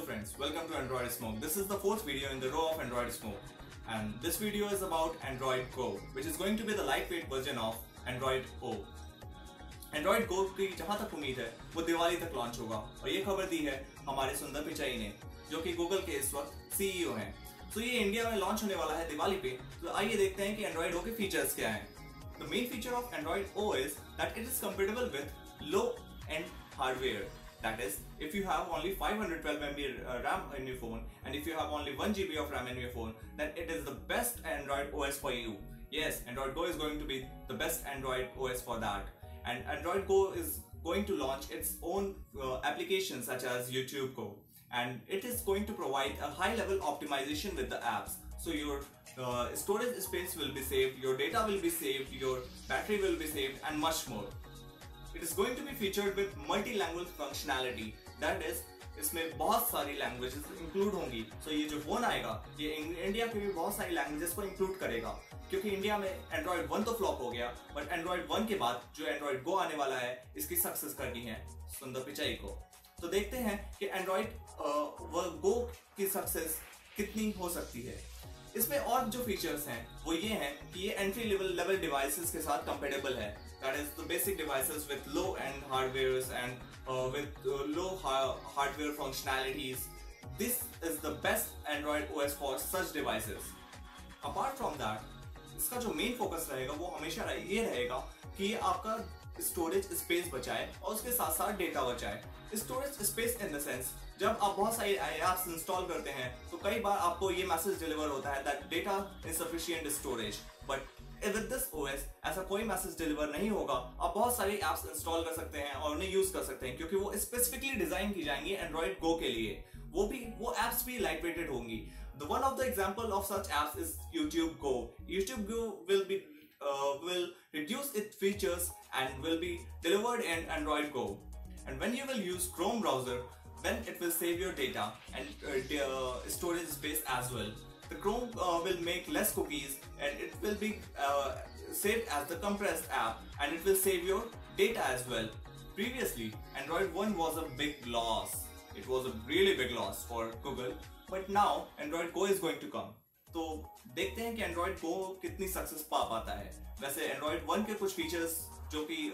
friends, welcome to Android Smoke. This is the fourth video in the row of Android Smoke. And this video is about Android Go, which is going to be the lightweight version of Android O. Android Go की जहाँ तक उम्मीद है वो दिवाली तक launch होगा और ये खबर दी है हमारे सुंदर पिचाई ने जो कि गूगल के इस वक्त सीईओ हैं तो ये इंडिया में लॉन्च होने वाला है दिवाली पे तो आइए देखते हैं कि एंड्रॉइड ओ के फीचर्स क्या हैं main feature of Android O is that it is compatible with low end hardware That is, if you have only 512 MB uh, RAM in your phone and if you have only 1 GB of RAM in your phone, then it is the best Android OS for you. Yes, Android Go is going to be the best Android OS for that. And Android Go is going to launch its own uh, applications such as YouTube Go. And it is going to provide a high level optimization with the apps. So your uh, storage space will be saved, your data will be saved, your battery will be saved and much more. Is going to be featured with multi language functionality that is इसमें बहुत सारी languages include होंगी। सो so ये जो phone आएगा, ये India के भी बहुत सारी लैंग्वेजेस को इंक्लूड करेगा। क्योंकि इंडिया में एंड्रॉइड वन तो फ्लॉप हो गया बट एंड्रॉइड वन के बाद जो एंड्रॉइड गो आने वाला है, इसकी सक्सेस करनी है। सुंदर पिचाई को। तो देखते हैं कि एंड्रॉइड गो की सक्सेस कितनी हो सकती है। इसमें और जो फीचर्स हैं, वो ये हैं कि ये एंट्री लेवल लेवल डिवाइसेस के साथ कंपेटेबल है। That is the basic devices with low end hardware and with low hardware functionalities this is the best Android OS for such devices apart from that इसका जो main focus रहेगा, वो हमेशा ये रहेगा कि आपका स्टोरेज स्पेस बचाए और उसके साथ साथ डेटा बचाए। Storage space in the sense जब आप बहुत सारी एप्स इंस्टॉल करते हैं तो कई बार आपको ये मैसेज डिलीवर होता है that data insufficient storage but with this OS ऐसा कोई मैसेज डिलीवर नहीं होगा, आप बहुत सारी एप्स इंस्टॉल कर सकते हैं और उन्हें यूज़ कर सकते हैं, क्योंकि वो स्पेसिफिकली डिज़ाइन की जाएँगी एंड्रॉइड गो के लिए। वो भी, वो एप्स भी लाइट वेटेड होंगी one of the example of such apps is YouTube Go. YouTube Go will be uh, will reduce its features and will be delivered in Android Go. And when you will use Chrome browser, then it will save your data and uh, uh, storage space as well. The Chrome uh, will make less cookies and it will be uh, saved as the compressed app and it will save your data as well. Previously, Android 1 was a big loss. It was a really big loss for Google, but now Android Go is going to come. तो देखते हैं कि Android Go कितनी success पा पाता है। वैसे Android 1 के कुछ फीचर्स जो कि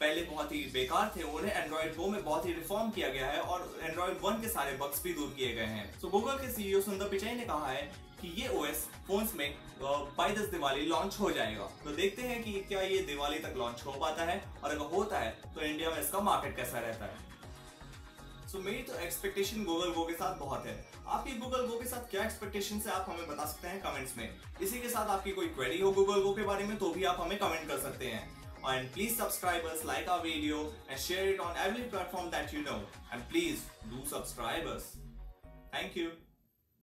पहले बहुत ही बेकार थे उन्हें एंड्रॉइड गो में बहुत ही रिफॉर्म किया गया है और एंड्रॉइड वन के सारे बग्स भी दूर किए गए हैं। तो गूगल के सीईओ सुंदर पिचाई ने कहा है कि ये ओएस फोन्स में बाई दस दिवाली लॉन्च हो जाएगा। तो देखते हैं कि क्या ये दिवाली तक लॉन्च हो पाता है और अगर होता है तो इंडिया में इसका मार्केट कैसा रहता है। सो so, मेरी तो एक्सपेक्टेशन गूगल गो के साथ बहुत है आपकी गूगल गो के साथ क्या एक्सपेक्टेशन है आप हमें बता सकते हैं कमेंट्स में इसी के साथ आपकी कोई क्वेरी हो गूगल गो के बारे में तो भी आप हमें कमेंट कर सकते हैं and please subscribe us, like our video and share it on every platform that you know. And please do subscribe us. Thank you.